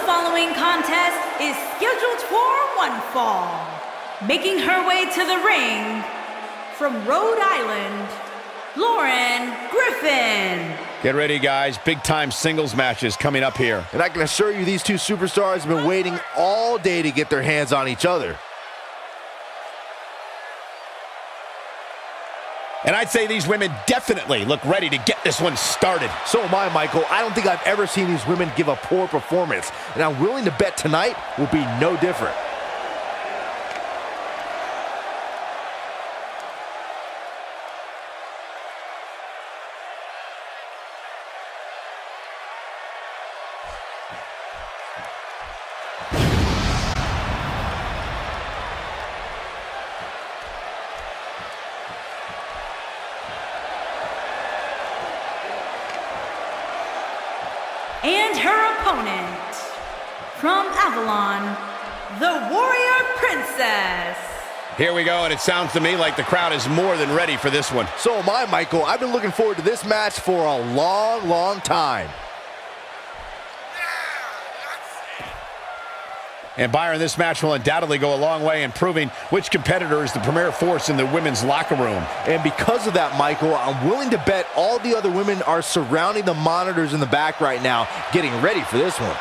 The following contest is scheduled for one fall. Making her way to the ring from Rhode Island, Lauren Griffin. Get ready, guys. Big time singles matches coming up here. And I can assure you, these two superstars have been waiting all day to get their hands on each other. And I'd say these women definitely look ready to get this one started. So am I, Michael. I don't think I've ever seen these women give a poor performance. And I'm willing to bet tonight will be no different. And her opponent from Avalon, the Warrior Princess. Here we go, and it sounds to me like the crowd is more than ready for this one. So am I, Michael. I've been looking forward to this match for a long, long time. And Byron, this match will undoubtedly go a long way in proving which competitor is the premier force in the women's locker room. And because of that, Michael, I'm willing to bet all the other women are surrounding the monitors in the back right now, getting ready for this one.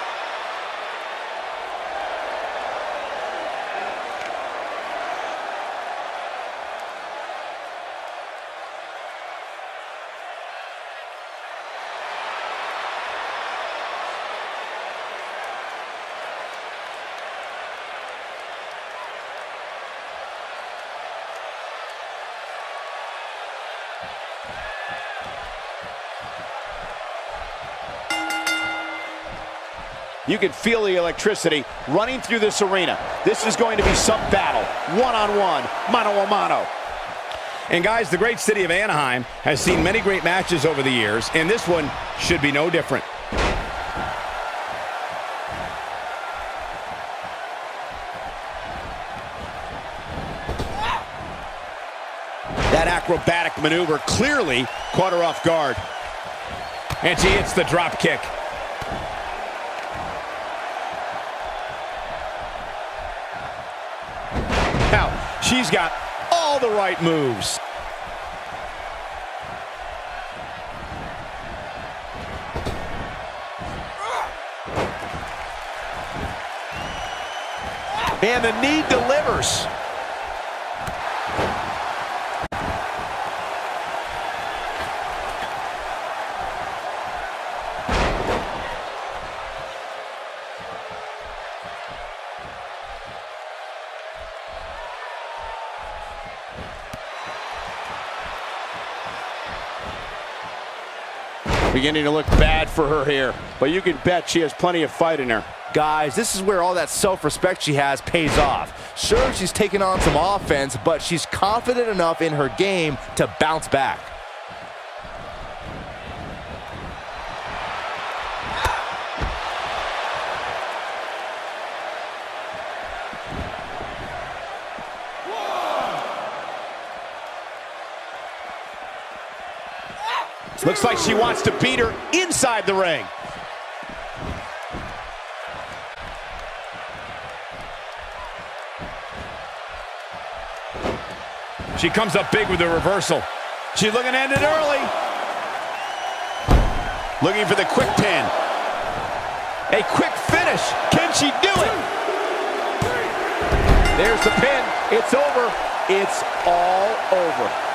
You can feel the electricity running through this arena. This is going to be some battle, one-on-one, mano-a-mano. And guys, the great city of Anaheim has seen many great matches over the years, and this one should be no different. That acrobatic maneuver clearly caught her off guard. And she hits the drop kick. Now, she's got all the right moves. And the knee delivers. Beginning to look bad for her here, but you can bet she has plenty of fight in her. Guys, this is where all that self-respect she has pays off. Sure, she's taking on some offense, but she's confident enough in her game to bounce back. Looks like she wants to beat her inside the ring. She comes up big with the reversal. She's looking to end it early. Looking for the quick pin. A quick finish. Can she do it? There's the pin. It's over. It's all over.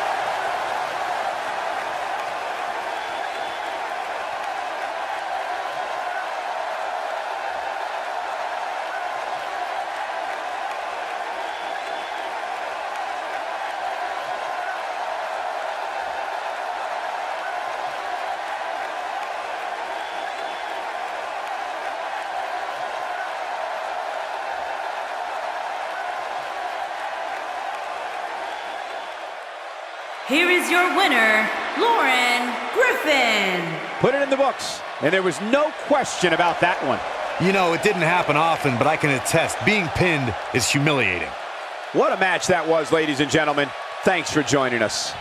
Here is your winner, Lauren Griffin. Put it in the books. And there was no question about that one. You know, it didn't happen often, but I can attest, being pinned is humiliating. What a match that was, ladies and gentlemen. Thanks for joining us.